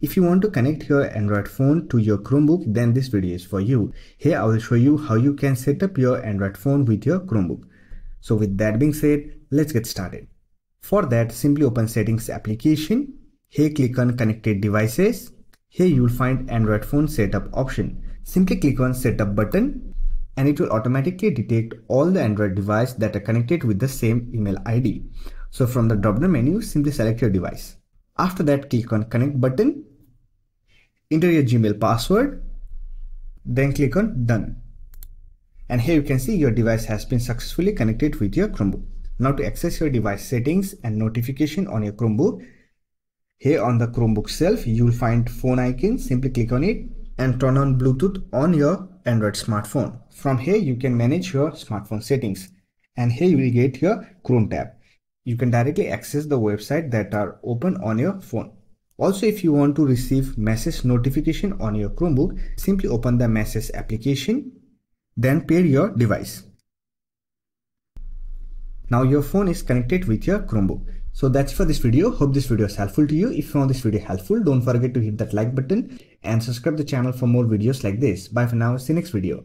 If you want to connect your Android phone to your Chromebook, then this video is for you. Here I will show you how you can set up your Android phone with your Chromebook. So with that being said, let's get started. For that, simply open settings application. Here click on connected devices. Here you will find Android phone setup option. Simply click on setup button and it will automatically detect all the Android device that are connected with the same email ID. So from the drop down menu, simply select your device. After that, click on connect button enter your Gmail password, then click on done. And here you can see your device has been successfully connected with your Chromebook. Now to access your device settings and notification on your Chromebook, here on the Chromebook shelf, you will find phone icon. Simply click on it and turn on Bluetooth on your Android smartphone. From here, you can manage your smartphone settings. And here you will get your Chrome tab. You can directly access the website that are open on your phone. Also, if you want to receive message notification on your Chromebook, simply open the message application, then pair your device. Now your phone is connected with your Chromebook. So that's for this video. Hope this video is helpful to you. If you found this video helpful, don't forget to hit that like button and subscribe the channel for more videos like this. Bye for now. See you next video.